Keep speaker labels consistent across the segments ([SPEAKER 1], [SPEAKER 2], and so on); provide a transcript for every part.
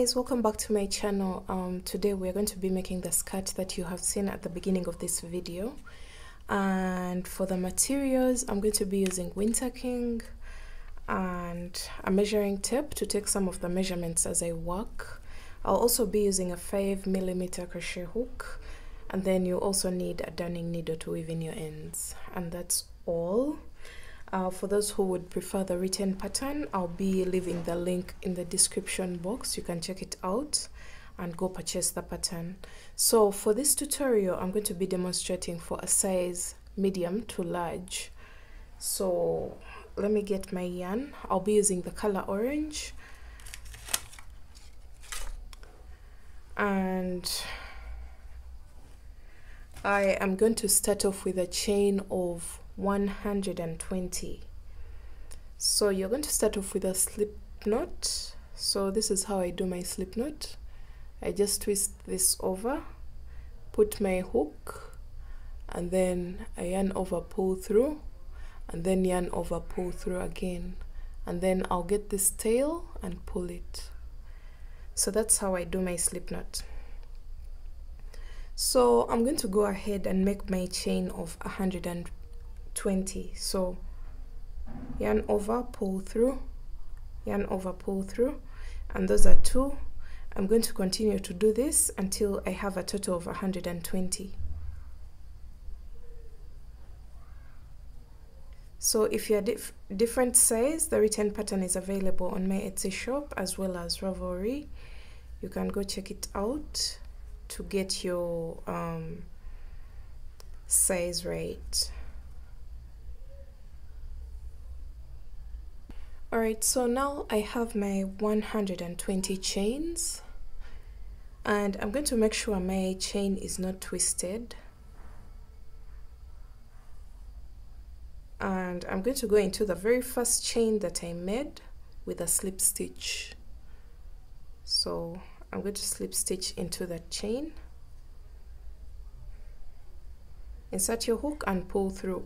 [SPEAKER 1] guys welcome back to my channel. Um, today we're going to be making the skirt that you have seen at the beginning of this video. And for the materials i'm going to be using winter king and a measuring tape to take some of the measurements as i work. I'll also be using a 5 millimeter crochet hook and then you also need a darning needle to weave in your ends. And that's all uh, for those who would prefer the written pattern, I'll be leaving the link in the description box. You can check it out and go purchase the pattern. So for this tutorial, I'm going to be demonstrating for a size medium to large. So let me get my yarn. I'll be using the color orange. And I am going to start off with a chain of 120 so you're going to start off with a slip knot. So this is how I do my slip knot. I just twist this over put my hook and then I yarn over pull through and then yarn over pull through again. And then I'll get this tail and pull it. So that's how I do my slip knot. So I'm going to go ahead and make my chain of 120 20 so yarn over pull through yarn over pull through and those are two. I'm going to continue to do this until I have a total of 120 so if you're dif different size the written pattern is available on my Etsy shop as well as Ravelry. You can go check it out to get your um, size right Alright, so now I have my 120 chains and I'm going to make sure my chain is not twisted. And I'm going to go into the very first chain that I made with a slip stitch. So I'm going to slip stitch into that chain. Insert your hook and pull through.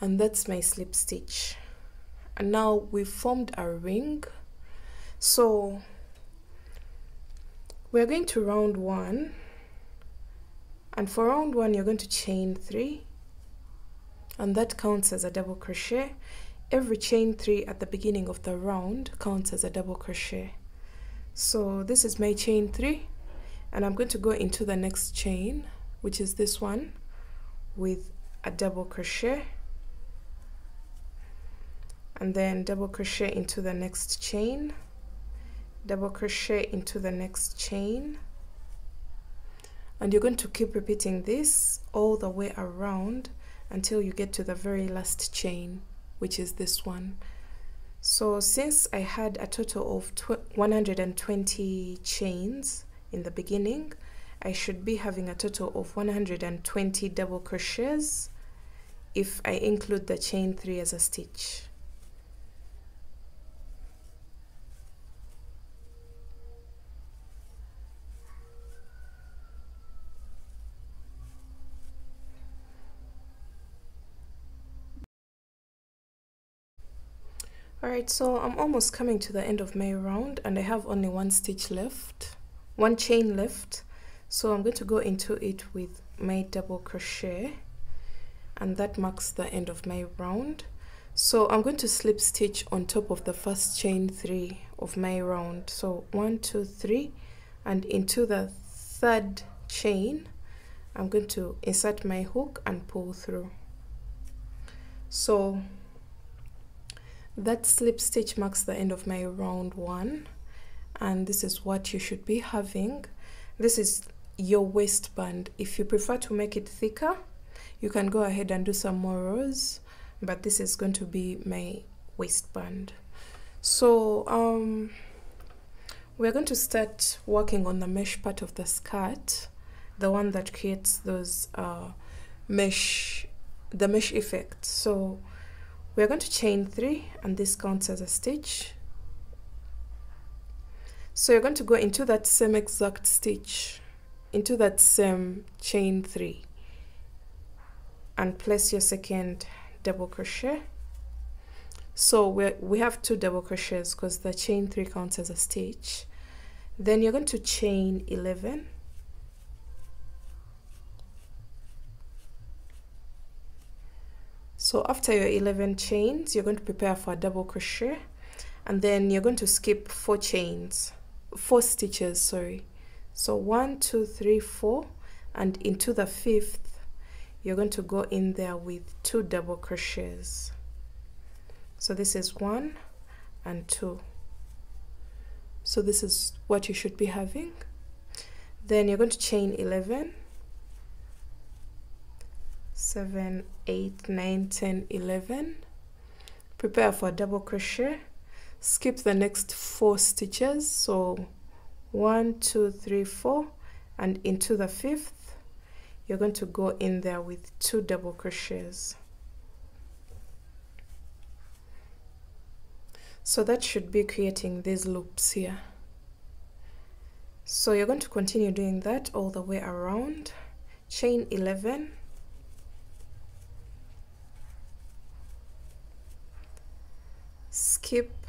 [SPEAKER 1] And that's my slip stitch and now we formed a ring. So we're going to round one. And for round one you're going to chain three. And that counts as a double crochet. Every chain three at the beginning of the round counts as a double crochet. So this is my chain three. And I'm going to go into the next chain which is this one with a double crochet and then double crochet into the next chain. Double crochet into the next chain. And you're going to keep repeating this all the way around until you get to the very last chain which is this one. So since I had a total of 120 chains in the beginning I should be having a total of 120 double crochets if I include the chain 3 as a stitch Alright, so I'm almost coming to the end of my round and I have only one stitch left, one chain left. So I'm going to go into it with my double crochet and that marks the end of my round. So I'm going to slip stitch on top of the first chain three of my round. So one, two, three, and into the third chain, I'm going to insert my hook and pull through. So that slip stitch marks the end of my round one. And this is what you should be having. This is your waistband. If you prefer to make it thicker you can go ahead and do some more rows. But this is going to be my waistband. So um, we're going to start working on the mesh part of the skirt. The one that creates those uh, mesh the mesh effect so we're going to chain three and this counts as a stitch. So you're going to go into that same exact stitch into that same chain three and place your second double crochet. So we we have two double crochets because the chain 3 counts as a stitch. Then you're going to chain 11 so after your 11 chains you're going to prepare for a double crochet and then you're going to skip four chains four stitches sorry. So one two three four and into the fifth you're going to go in there with two double crochets. So this is one and two. So this is what you should be having. Then you're going to chain 11 7 8 9 10 11 prepare for a double crochet. Skip the next four stitches. So one two three four and into the fifth. You're going to go in there with two double crochets. So that should be creating these loops here. So you're going to continue doing that all the way around. Chain 11 skip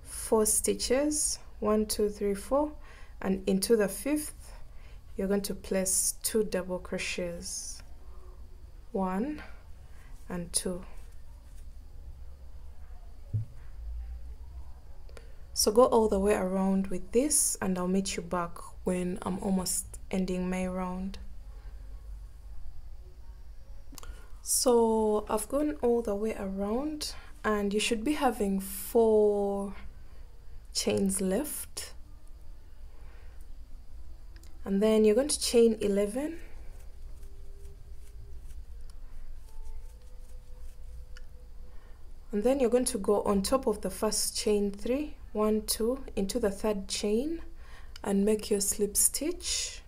[SPEAKER 1] four stitches one two three four and into the fifth you're going to place two double crochets one and two So go all the way around with this and I'll meet you back when I'm almost ending my round. So I've gone all the way around and you should be having four chains left. And then you're going to chain 11 and then you're going to go on top of the first chain 3 1 2 into the third chain and make your slip stitch.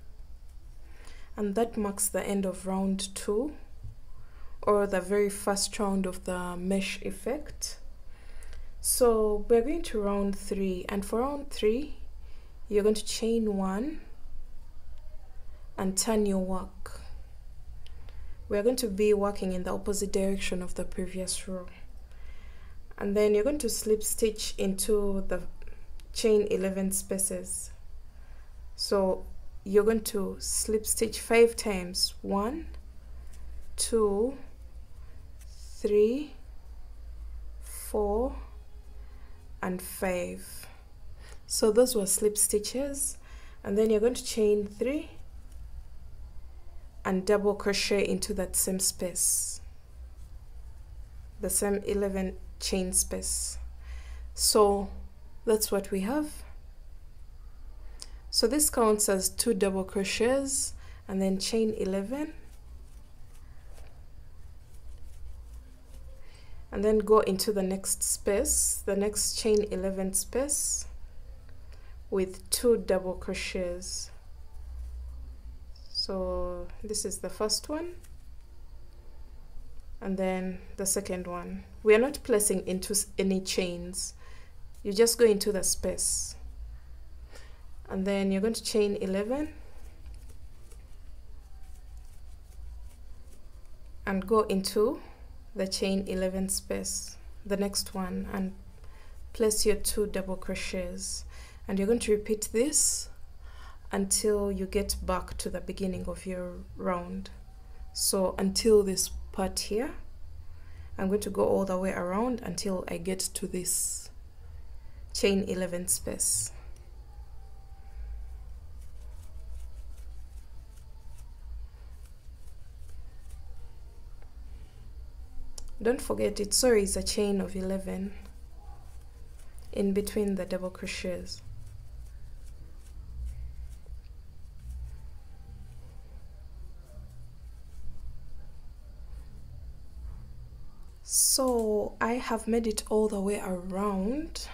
[SPEAKER 1] And that marks the end of round 2 or the very first round of the mesh effect. So we're going to round 3 and for round 3 you're going to chain 1 and turn your work. We're going to be working in the opposite direction of the previous row. And then you're going to slip stitch into the chain 11 spaces. So you're going to slip stitch five times. One two three four and five. So those were slip stitches. And then you're going to chain three and double crochet into that same space. The same 11 chain space. So that's what we have. So this counts as two double crochets and then chain 11 and then go into the next space the next chain 11 space with two double crochets. So this is the first one and then the second one. We are not placing into any chains. You just go into the space. And then you're going to chain 11 and go into the chain 11 space the next one and place your two double crochets. And you're going to repeat this until you get back to the beginning of your round. So until this part here I'm going to go all the way around until I get to this chain 11 space don't forget it sorry it's a chain of 11 in between the double crochets. So I have made it all the way around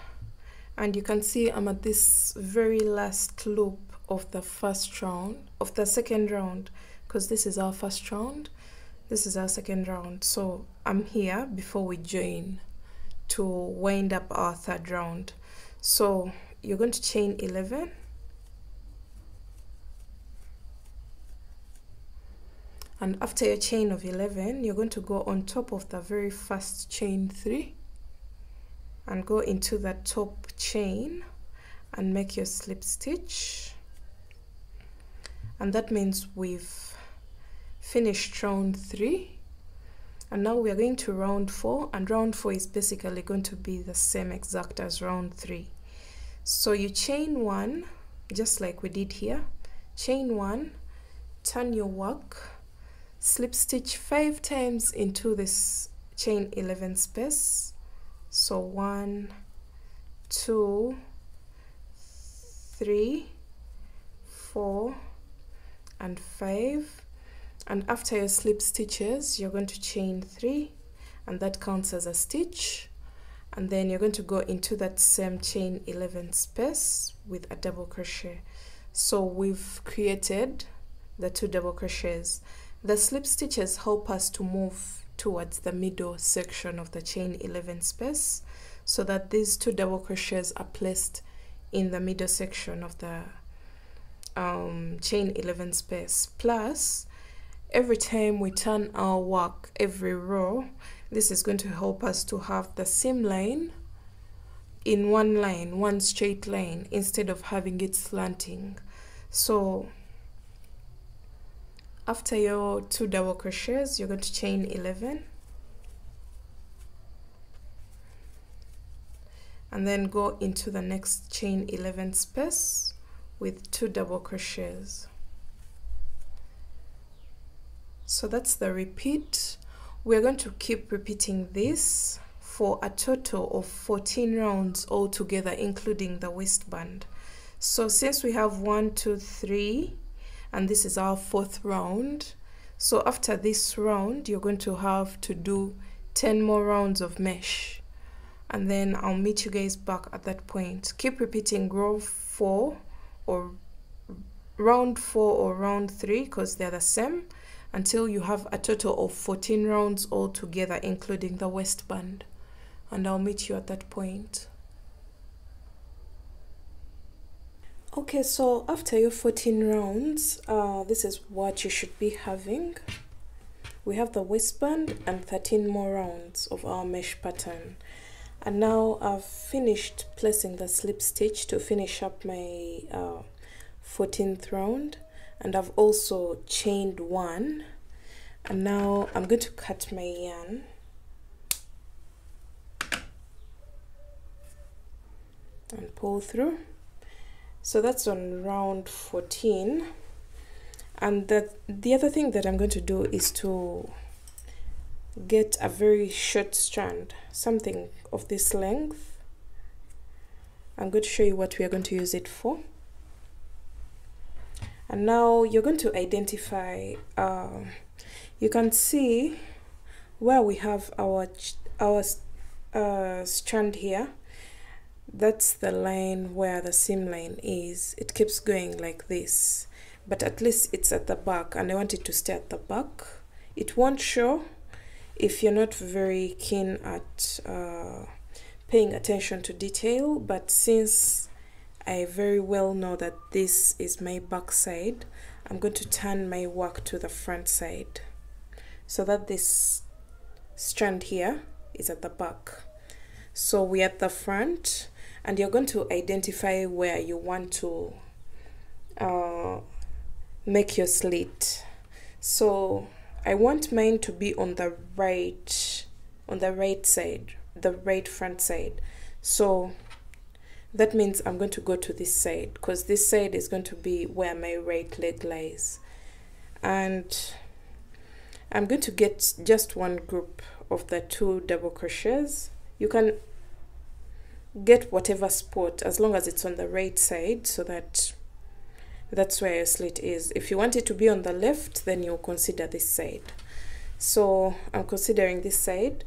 [SPEAKER 1] and you can see I'm at this very last loop of the first round of the second round because this is our first round. This is our second round so I'm here before we join to wind up our third round. So you're going to chain 11 and after your chain of 11 you're going to go on top of the very first chain 3 and go into that top chain and make your slip stitch. And that means we've finished round three and now we are going to round four and round four is basically going to be the same exact as round three. So you chain one just like we did here. Chain one turn your work slip stitch five times into this chain 11 space. So one two three four and five and after your slip stitches you're going to chain three and that counts as a stitch. And then you're going to go into that same chain 11 space with a double crochet. So we've created the two double crochets. The slip stitches help us to move towards the middle section of the chain 11 space so that these two double crochets are placed in the middle section of the um, chain 11 space. Plus every time we turn our work every row this is going to help us to have the seam line in one line one straight line instead of having it slanting. So after your two double crochets you're going to chain 11 and then go into the next chain 11 space with two double crochets so that's the repeat. We're going to keep repeating this for a total of 14 rounds altogether including the waistband. So since we have one two three and this is our fourth round so after this round you're going to have to do 10 more rounds of mesh. And then I'll meet you guys back at that point. Keep repeating row 4 or round 4 or round 3 because they're the same until you have a total of 14 rounds altogether including the waistband and I'll meet you at that point. Okay, so after your 14 rounds, uh, this is what you should be having. We have the waistband and 13 more rounds of our mesh pattern. And now I've finished placing the slip stitch to finish up my uh, 14th round and I've also chained one. And now I'm going to cut my yarn. And pull through. So that's on round 14 and that the other thing that I'm going to do is to get a very short strand something of this length. I'm going to show you what we are going to use it for and now you're going to identify uh, you can see where we have our our uh, strand here. That's the line where the seam line is. It keeps going like this. But at least it's at the back and I want it to stay at the back. It won't show if you're not very keen at uh, paying attention to detail but since I very well know that this is my back side. I'm going to turn my work to the front side so that this strand here is at the back. So we're at the front and you're going to identify where you want to uh, make your slit. So I want mine to be on the right, on the right side, the right front side. So that means I'm going to go to this side because this side is going to be where my right leg lies. And I'm going to get just one group of the two double crochets. You can get whatever spot as long as it's on the right side so that that's where your slit is. If you want it to be on the left then you'll consider this side. So I'm considering this side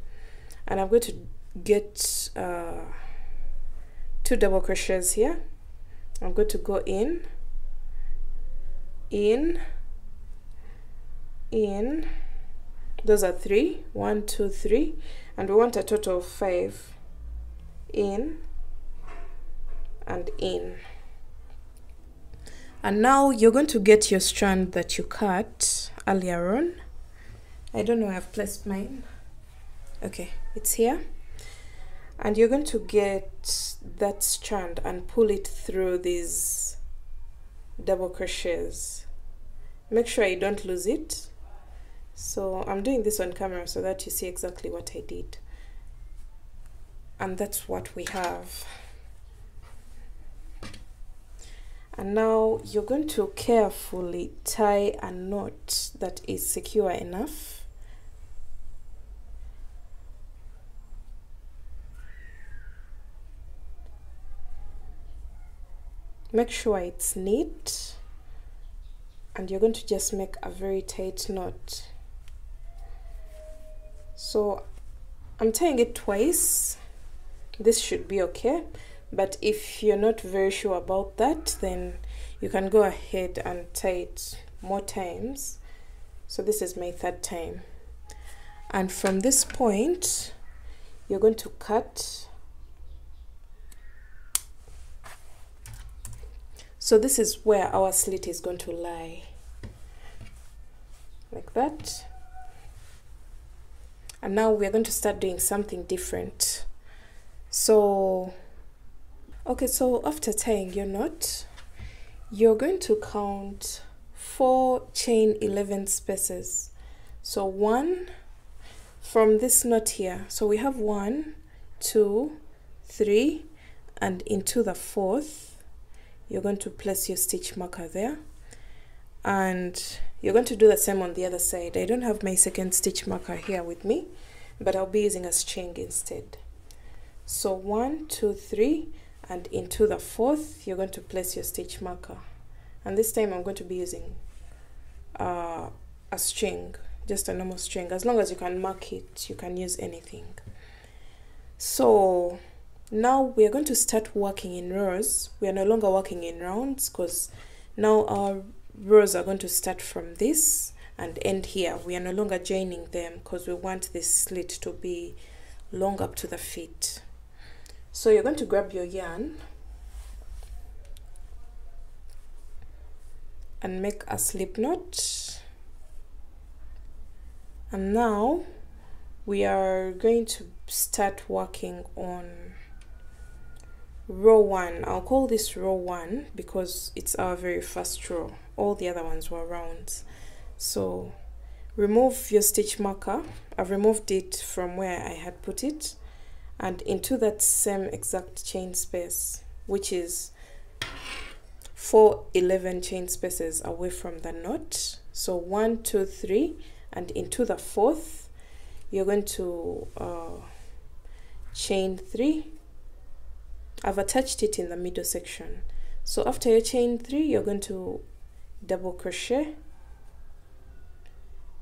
[SPEAKER 1] and I'm going to get uh, two double crochets here. I'm going to go in in in. Those are three. One two three. And we want a total of five. In and in. And now you're going to get your strand that you cut earlier on. I don't know I've placed mine. Okay it's here and you're going to get that strand and pull it through these double crochets. Make sure you don't lose it. So I'm doing this on camera so that you see exactly what I did. And that's what we have. And now you're going to carefully tie a knot that is secure enough make sure it's neat and you're going to just make a very tight knot. So I'm tying it twice. This should be okay but if you're not very sure about that then you can go ahead and tie it more times. So this is my third time. And from this point you're going to cut so this is where our slit is going to lie. Like that. And now we're going to start doing something different. So okay so after tying your knot you're going to count four chain 11 spaces. So one from this knot here. So we have one two three and into the fourth you're going to place your stitch marker there. And you're going to do the same on the other side. I don't have my second stitch marker here with me but I'll be using a string instead. So one two three and into the fourth you're going to place your stitch marker. And this time I'm going to be using uh, a string just a normal string. As long as you can mark it you can use anything. So now we are going to start working in rows. We are no longer working in rounds because now our rows are going to start from this and end here. We are no longer joining them because we want this slit to be long up to the feet. So you're going to grab your yarn and make a slip knot. And now we are going to start working on row one. I'll call this row one because it's our very first row. All the other ones were rounds. So remove your stitch marker. I've removed it from where i had put it and into that same exact chain space which is four 11 chain spaces away from the knot. So one two three and into the fourth you're going to uh, chain three I've attached it in the middle section. So after your chain three you're going to double crochet.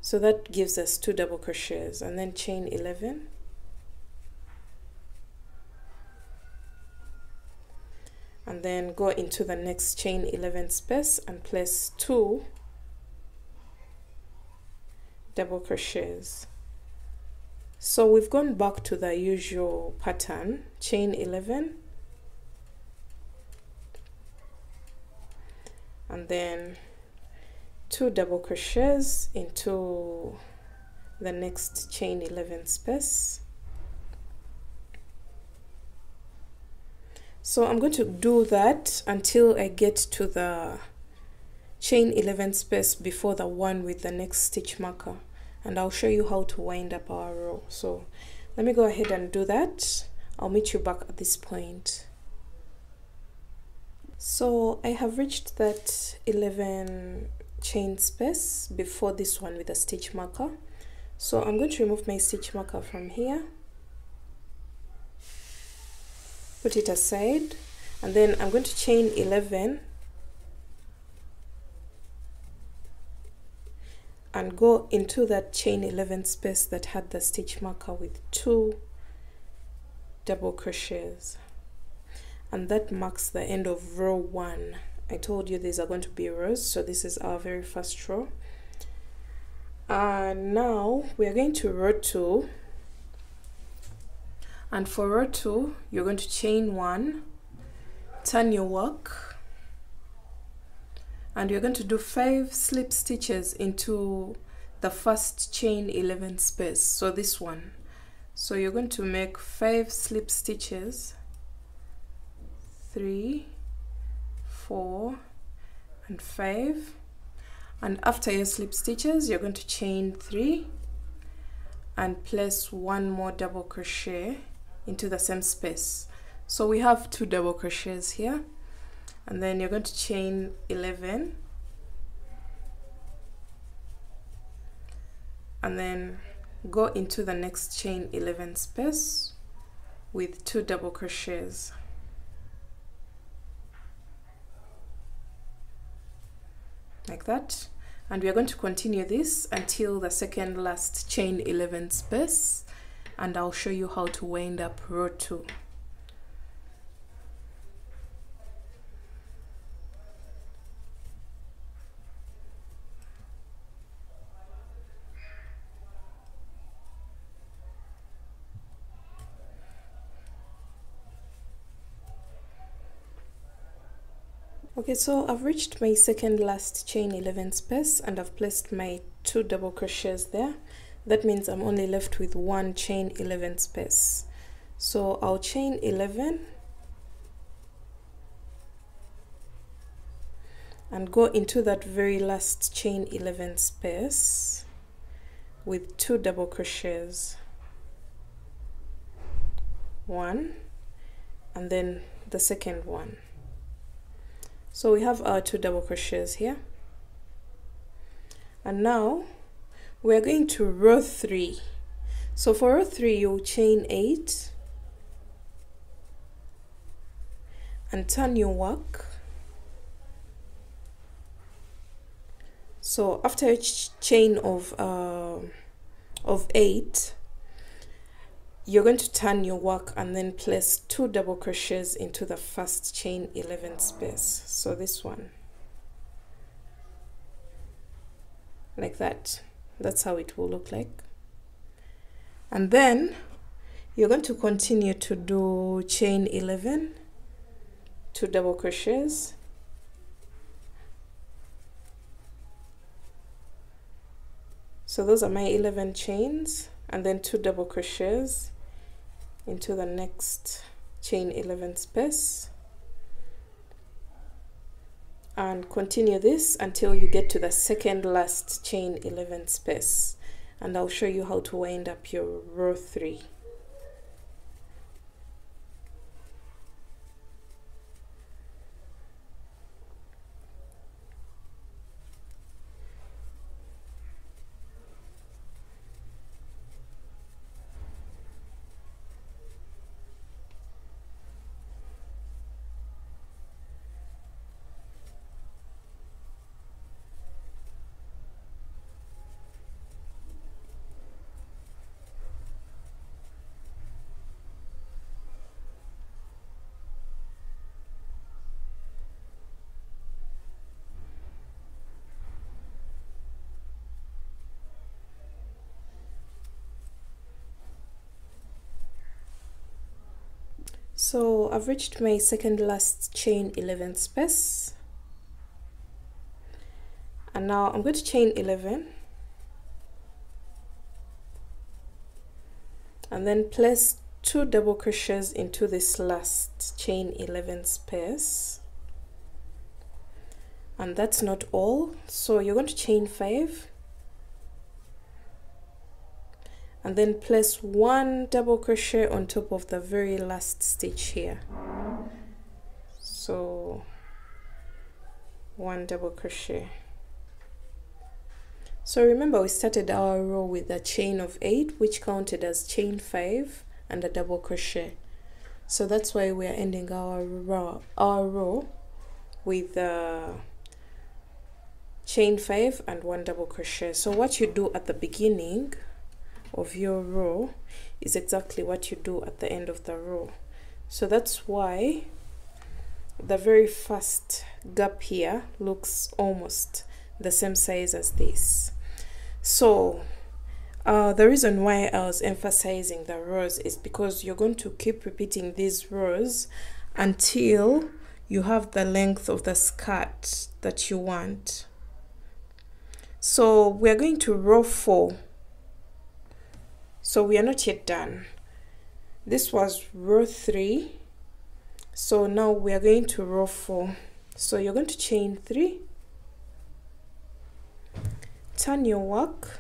[SPEAKER 1] So that gives us two double crochets and then chain 11 and then go into the next chain 11 space and place two double crochets. So we've gone back to the usual pattern chain 11 and then two double crochets into the next chain 11 space. So I'm going to do that until I get to the chain 11 space before the one with the next stitch marker. And I'll show you how to wind up our row. So let me go ahead and do that. I'll meet you back at this point so I have reached that 11 chain space before this one with a stitch marker. So I'm going to remove my stitch marker from here put it aside and then I'm going to chain 11 and go into that chain 11 space that had the stitch marker with two double crochets and that marks the end of row one. I told you these are going to be rows so this is our very first row. And now we are going to row two. And for row two you're going to chain one turn your work and you're going to do five slip stitches into the first chain 11 space. So this one. So you're going to make five slip stitches three four and five. And after your slip stitches you're going to chain three and place one more double crochet into the same space. So we have two double crochets here. And then you're going to chain 11 and then go into the next chain 11 space with two double crochets like that. And we are going to continue this until the second last chain 11 space and I'll show you how to wind up row 2 okay so I've reached my second last chain 11 space and I've placed my two double crochets there. That means I'm only left with one chain 11 space. So I'll chain 11 and go into that very last chain 11 space with two double crochets. One and then the second one so we have our two double crochets here. And now we're going to row 3 so for row 3 you'll chain 8 and turn your work. So after each chain of uh, of 8 you're going to turn your work and then place two double crochets into the first chain 11 space. So this one. Like that. That's how it will look like. And then you're going to continue to do chain 11 two double crochets. So those are my 11 chains and then two double crochets into the next chain 11 space. And continue this until you get to the second last chain 11 space. And I'll show you how to wind up your row 3 so I've reached my second last chain 11 space. And now I'm going to chain 11 and then place two double crochets into this last chain 11 space. And that's not all. So you're going to chain 5 and then place one double crochet on top of the very last stitch here. So one double crochet. So remember we started our row with a chain of eight which counted as chain five and a double crochet. So that's why we are ending our row our row with uh, chain five and one double crochet. So what you do at the beginning of your row is exactly what you do at the end of the row so that's why the very first gap here looks almost the same size as this. So uh, the reason why I was emphasizing the rows is because you're going to keep repeating these rows until you have the length of the skirt that you want. So we're going to row 4 so we are not yet done. This was row 3 so now we are going to row 4 so you're going to chain 3 turn your work.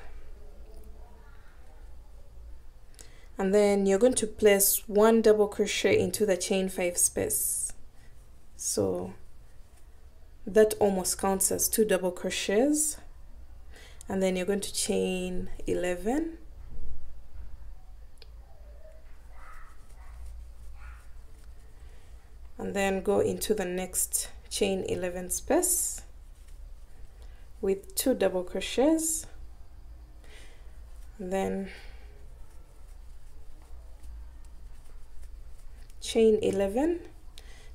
[SPEAKER 1] And then you're going to place one double crochet into the chain 5 space. So that almost counts as two double crochets. And then you're going to chain 11 and then go into the next chain 11 space with two double crochets. And then chain 11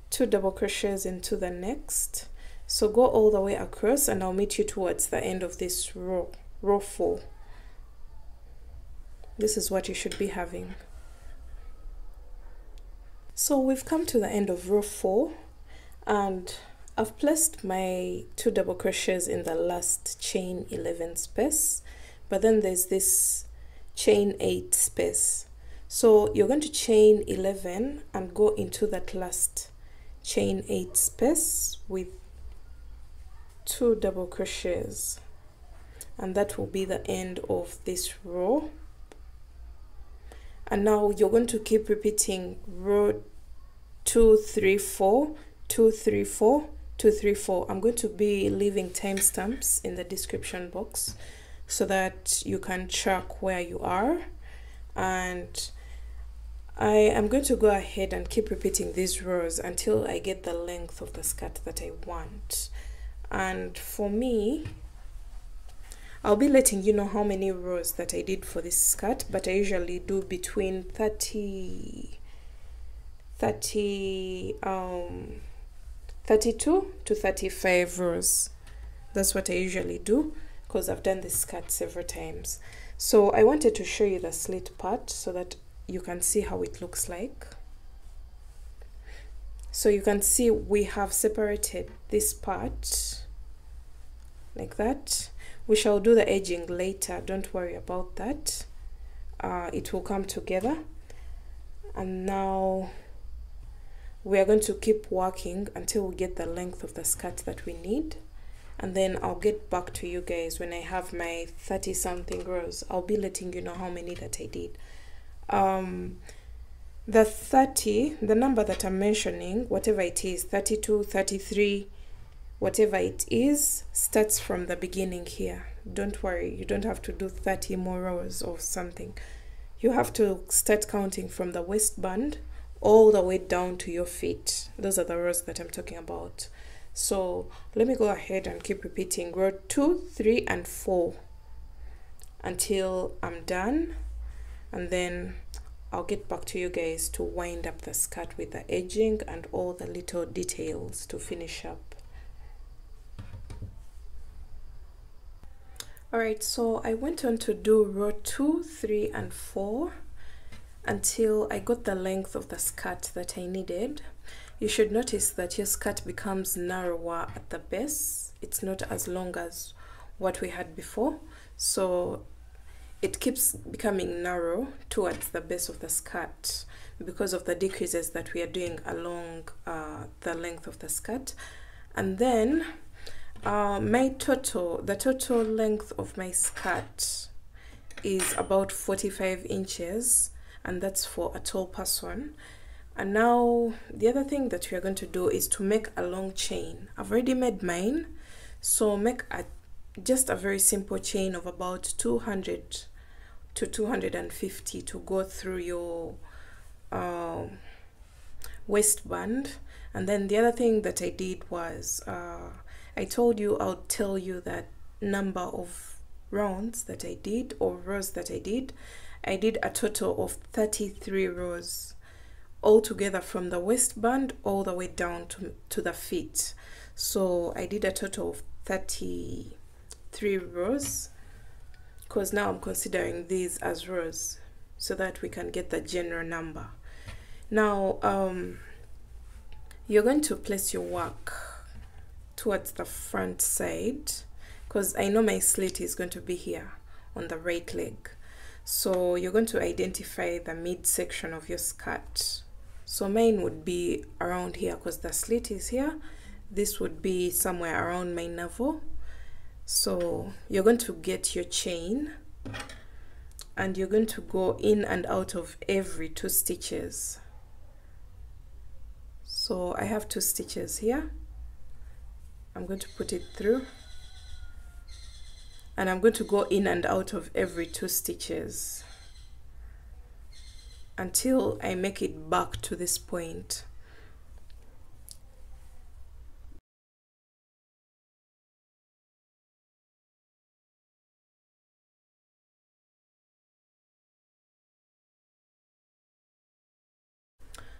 [SPEAKER 1] two double crochets into the next. So go all the way across and I'll meet you towards the end of this row row 4 this is what you should be having so we've come to the end of row 4 and I've placed my two double crochets in the last chain 11 space but then there's this chain 8 space. So you're going to chain 11 and go into that last chain 8 space with two double crochets and that will be the end of this row and now you're going to keep repeating row two three four two three four two three four. I'm going to be leaving timestamps in the description box so that you can track where you are. And I am going to go ahead and keep repeating these rows until I get the length of the skirt that I want. And for me I'll be letting you know how many rows that I did for this skirt but I usually do between 30 30 um 32 to 35 rows. That's what I usually do because I've done this skirt several times. So I wanted to show you the slit part so that you can see how it looks like. So you can see we have separated this part like that we shall do the edging later don't worry about that. Uh, it will come together. And now we are going to keep working until we get the length of the skirt that we need. And then I'll get back to you guys when I have my 30 something rows. I'll be letting you know how many that I did. Um, the 30 the number that I'm mentioning whatever it is 32 33 whatever it is starts from the beginning here. Don't worry you don't have to do 30 more rows or something. You have to start counting from the waistband all the way down to your feet. Those are the rows that i'm talking about. So let me go ahead and keep repeating. Row two three and four until i'm done. And then I'll get back to you guys to wind up the skirt with the edging and all the little details to finish up Alright, so I went on to do row 2, 3 and 4 until I got the length of the skirt that I needed. You should notice that your skirt becomes narrower at the base. It's not as long as what we had before. So it keeps becoming narrow towards the base of the skirt because of the decreases that we are doing along uh, the length of the skirt. And then uh, my total, the total length of my skirt is about 45 inches and that's for a tall person. And now the other thing that we are going to do is to make a long chain. I've already made mine. So make a just a very simple chain of about 200 to 250 to go through your uh, waistband. And then the other thing that I did was uh, I told you I'll tell you that number of rounds that I did or rows that I did. I did a total of 33 rows altogether from the waistband all the way down to, to the feet. So I did a total of 33 rows because now I'm considering these as rows so that we can get the general number. Now um, you're going to place your work towards the front side because I know my slit is going to be here on the right leg. So you're going to identify the midsection of your skirt. So mine would be around here because the slit is here. This would be somewhere around my navel. So you're going to get your chain and you're going to go in and out of every two stitches. So I have two stitches here I'm going to put it through. And I'm going to go in and out of every two stitches until I make it back to this point.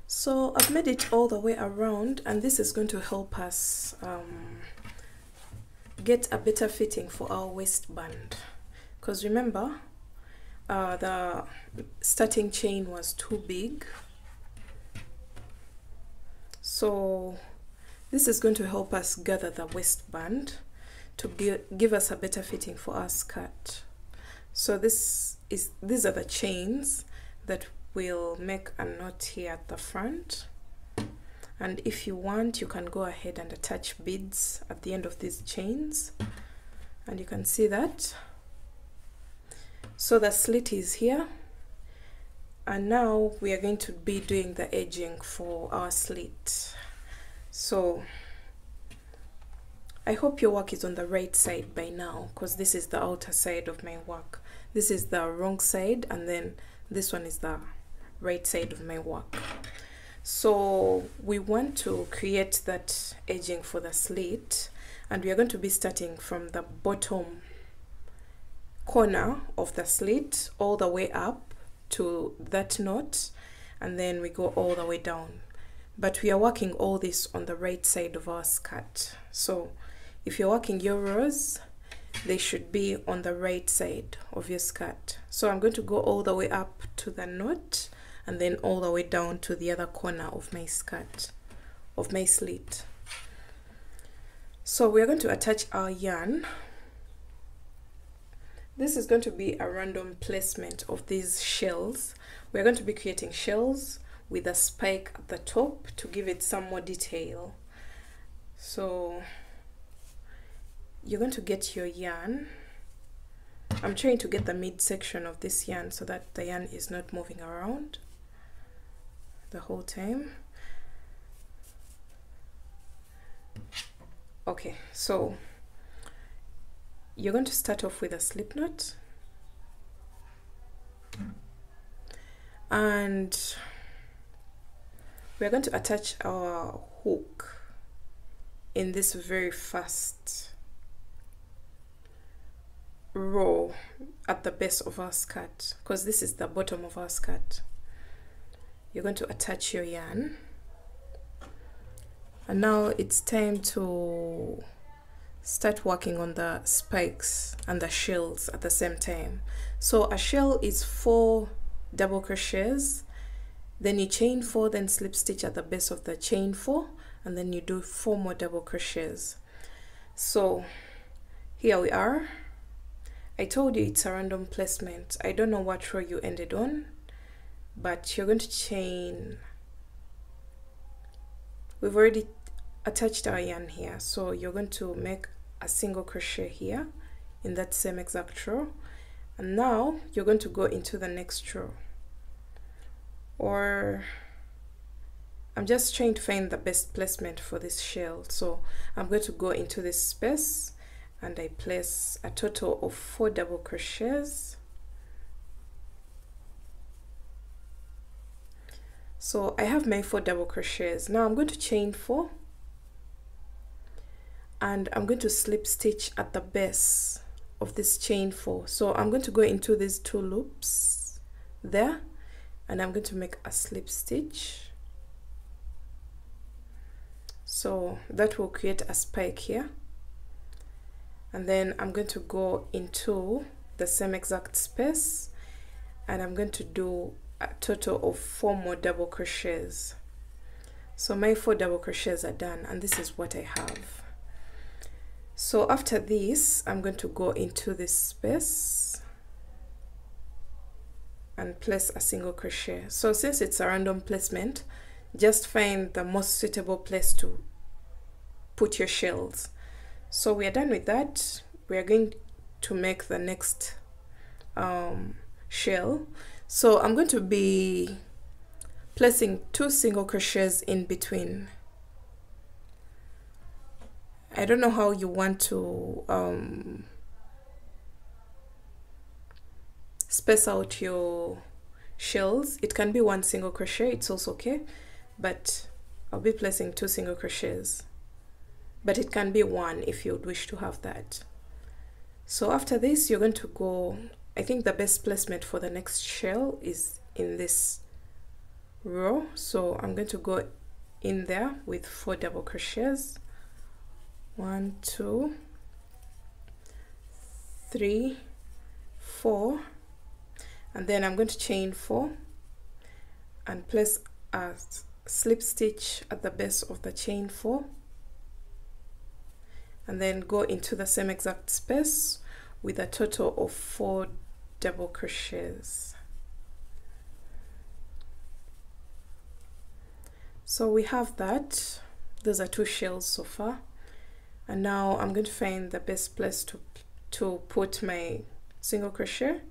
[SPEAKER 1] So I've made it all the way around and this is going to help us um, get a better fitting for our waistband. Because remember uh, the starting chain was too big. So this is going to help us gather the waistband to give, give us a better fitting for our skirt. So this is these are the chains that will make a knot here at the front and if you want you can go ahead and attach beads at the end of these chains. And you can see that. So the slit is here. And now we are going to be doing the edging for our slit. So I hope your work is on the right side by now because this is the outer side of my work. This is the wrong side and then this one is the right side of my work so we want to create that edging for the slit and we are going to be starting from the bottom corner of the slit all the way up to that knot and then we go all the way down. But we are working all this on the right side of our skirt. So if you're working your rows they should be on the right side of your skirt. So I'm going to go all the way up to the knot and then all the way down to the other corner of my skirt of my slit. So we're going to attach our yarn. This is going to be a random placement of these shells. We're going to be creating shells with a spike at the top to give it some more detail. So you're going to get your yarn. I'm trying to get the midsection of this yarn so that the yarn is not moving around the whole time. Okay so you're going to start off with a slip knot and we're going to attach our hook in this very first row at the base of our skirt because this is the bottom of our skirt you're going to attach your yarn. And now it's time to start working on the spikes and the shells at the same time. So a shell is four double crochets. Then you chain four then slip stitch at the base of the chain four and then you do four more double crochets. So here we are. I told you it's a random placement. I don't know what row you ended on but you're going to chain. We've already attached our yarn here so you're going to make a single crochet here in that same exact row. And now you're going to go into the next row. Or I'm just trying to find the best placement for this shell. So I'm going to go into this space and I place a total of four double crochets so I have my four double crochets. Now I'm going to chain four. And I'm going to slip stitch at the base of this chain four. So I'm going to go into these two loops there. And I'm going to make a slip stitch. So that will create a spike here. And then I'm going to go into the same exact space. And I'm going to do a total of four more double crochets. So my four double crochets are done and this is what I have. So after this I'm going to go into this space and place a single crochet. So since it's a random placement just find the most suitable place to put your shells. So we are done with that. We are going to make the next um, shell so I'm going to be placing two single crochets in between. I don't know how you want to um, space out your shells. It can be one single crochet it's also okay but I'll be placing two single crochets. But it can be one if you would wish to have that. So after this you're going to go I think the best placement for the next shell is in this row. So I'm going to go in there with four double crochets. One two three four. And then I'm going to chain four and place a slip stitch at the base of the chain four. And then go into the same exact space with a total of four double crochets. So we have that. Those are two shells so far. And now I'm going to find the best place to to put my single crochet.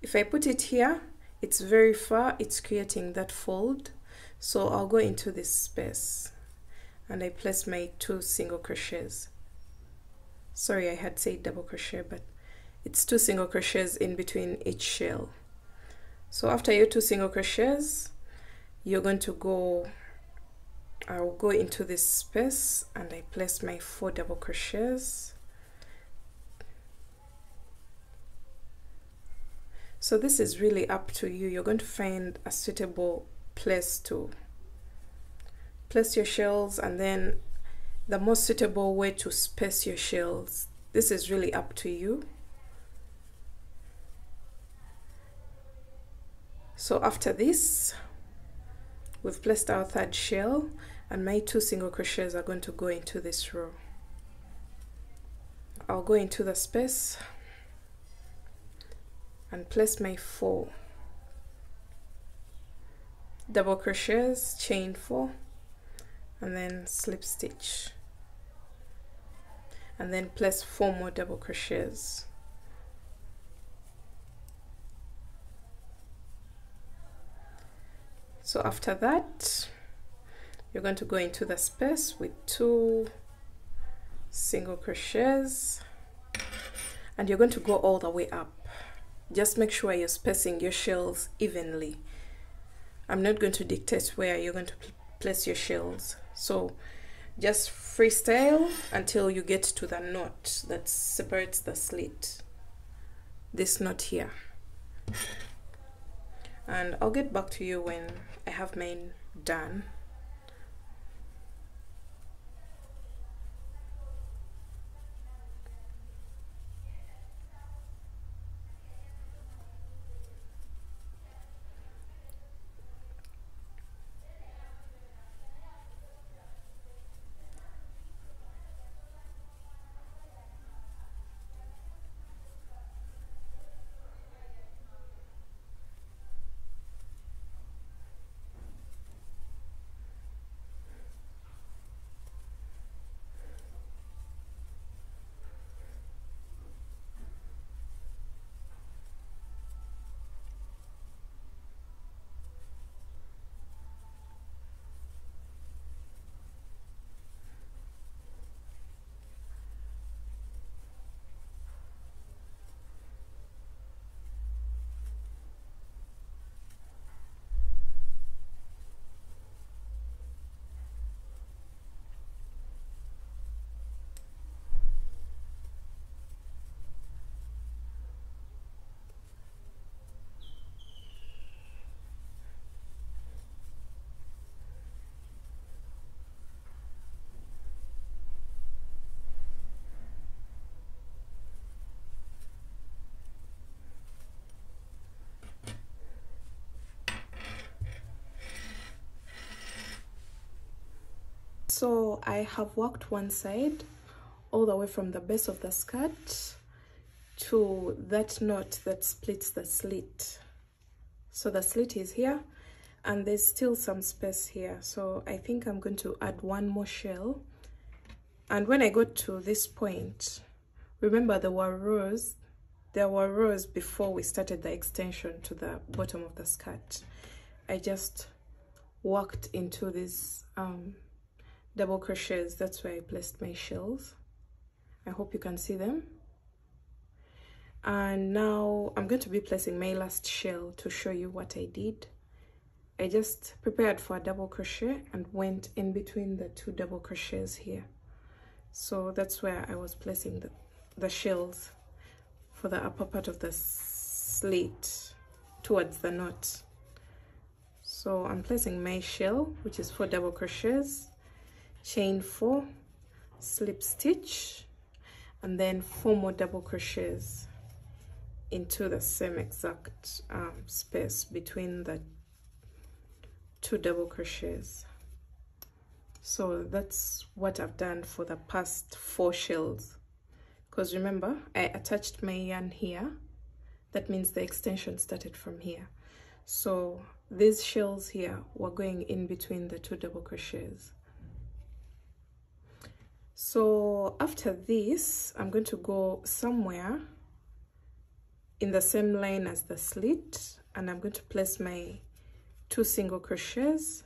[SPEAKER 1] If I put it here it's very far. It's creating that fold. So I'll go into this space and I place my two single crochets. Sorry I had said double crochet but it's two single crochets in between each shell. So after your two single crochets you're going to go I'll go into this space and I place my four double crochets. So this is really up to you. You're going to find a suitable place to place your shells and then the most suitable way to space your shells. This is really up to you so after this we've placed our third shell and my two single crochets are going to go into this row. I'll go into the space and place my four double crochets chain four and then slip stitch. And then place four more double crochets so after that you're going to go into the space with two single crochets and you're going to go all the way up. Just make sure you're spacing your shells evenly. I'm not going to dictate where you're going to place your shells. So just freestyle until you get to the knot that separates the slit. This knot here. And I'll get back to you when I have mine done so I have worked one side all the way from the base of the skirt to that knot that splits the slit. So the slit is here and there's still some space here. So I think I'm going to add one more shell. And when I got to this point remember there were rows there were rows before we started the extension to the bottom of the skirt. I just worked into this um, double crochets that's where I placed my shells. I hope you can see them. And now I'm going to be placing my last shell to show you what I did. I just prepared for a double crochet and went in between the two double crochets here. So that's where I was placing the, the shells for the upper part of the slit towards the knot. So I'm placing my shell which is four double crochets chain four slip stitch and then four more double crochets into the same exact um, space between the two double crochets. So that's what I've done for the past four shells. Because remember I attached my yarn here. That means the extension started from here. So these shells here were going in between the two double crochets so after this I'm going to go somewhere in the same line as the slit and I'm going to place my two single crochets.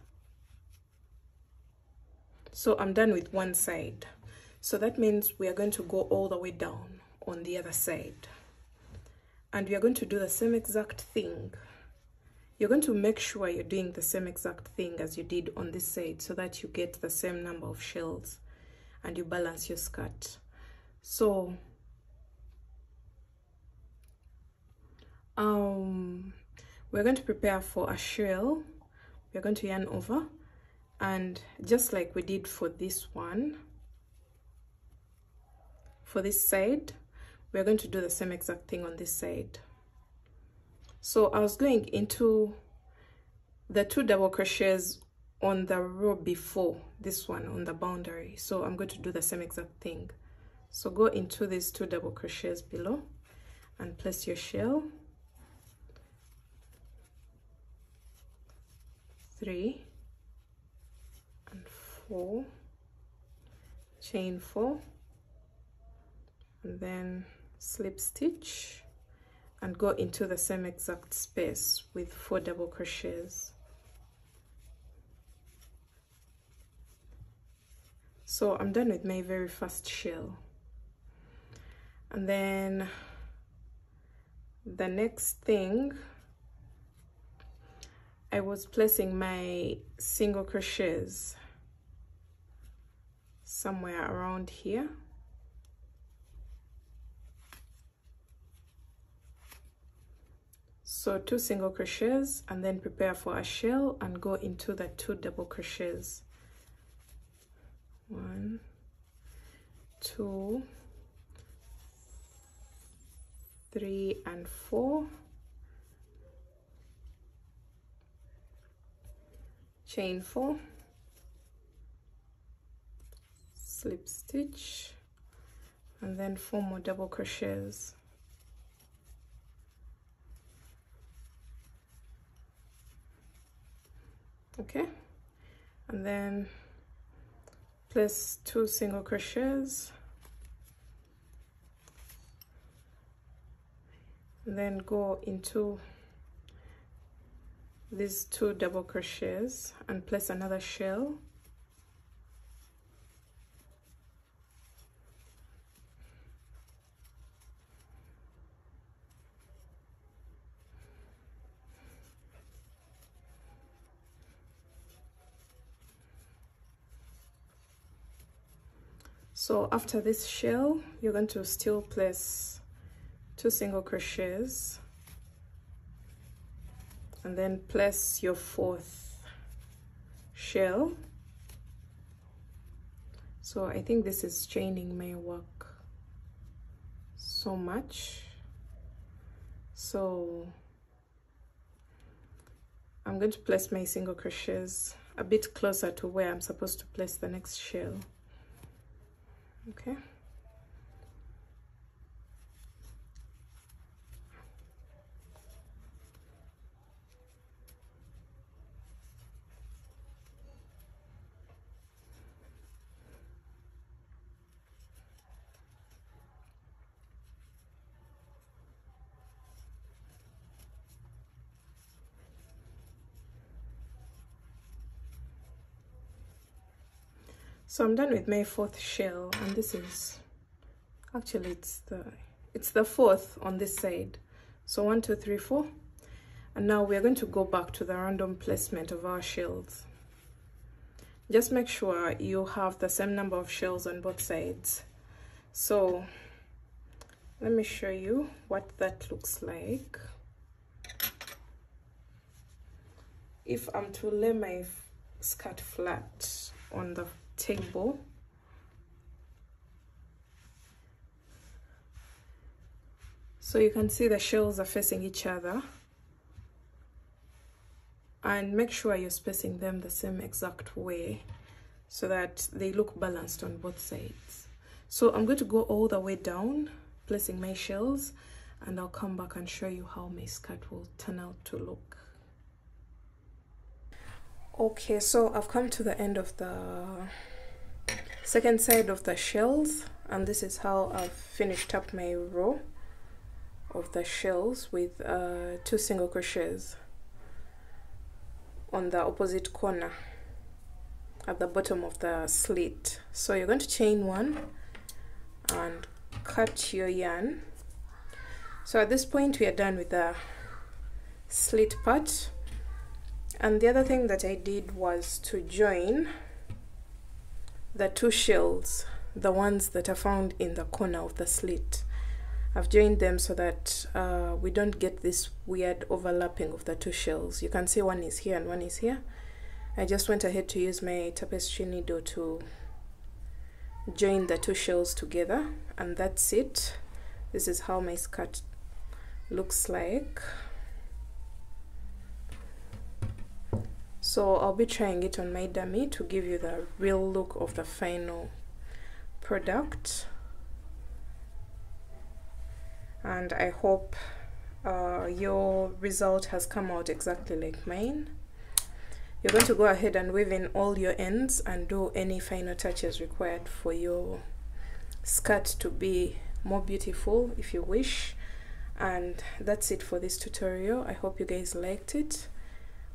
[SPEAKER 1] So I'm done with one side. So that means we are going to go all the way down on the other side. And we are going to do the same exact thing. You're going to make sure you're doing the same exact thing as you did on this side so that you get the same number of shells and you balance your skirt. So um we're going to prepare for a shell we're going to yarn over. And just like we did for this one for this side we're going to do the same exact thing on this side. So i was going into the two double crochets on the row before this one on the boundary. So i'm going to do the same exact thing. So go into these two double crochets below and place your shell. Three and four. Chain four. And then slip stitch. And go into the same exact space with four double crochets so I'm done with my very first shell. And then the next thing I was placing my single crochets somewhere around here. So two single crochets and then prepare for a shell and go into the two double crochets one two three and four. Chain four. Slip stitch. And then four more double crochets. Okay. And then place two single crochets. Then go into these two double crochets and place another shell so after this shell you're going to still place two single crochets and then place your fourth shell. So I think this is chaining my work so much. So I'm going to place my single crochets a bit closer to where I'm supposed to place the next shell okay so I'm done with my fourth shell and this is actually it's the it's the fourth on this side. So one two three four. And now we're going to go back to the random placement of our shells. Just make sure you have the same number of shells on both sides. So let me show you what that looks like. If I'm to lay my skirt flat on the table. So you can see the shells are facing each other. And make sure you're spacing them the same exact way so that they look balanced on both sides. So I'm going to go all the way down placing my shells and I'll come back and show you how my skirt will turn out to look okay so I've come to the end of the second side of the shells and this is how I've finished up my row of the shells with uh, two single crochets on the opposite corner at the bottom of the slit. So you're going to chain one and cut your yarn. So at this point we are done with the slit part and the other thing that I did was to join the two shells the ones that are found in the corner of the slit I've joined them so that uh, we don't get this weird overlapping of the two shells. You can see one is here and one is here. I just went ahead to use my tapestry needle to join the two shells together and that's it. This is how my skirt looks like. So I'll be trying it on my dummy to give you the real look of the final product. And I hope uh, your result has come out exactly like mine. You're going to go ahead and weave in all your ends and do any final touches required for your skirt to be more beautiful if you wish. And that's it for this tutorial. I hope you guys liked it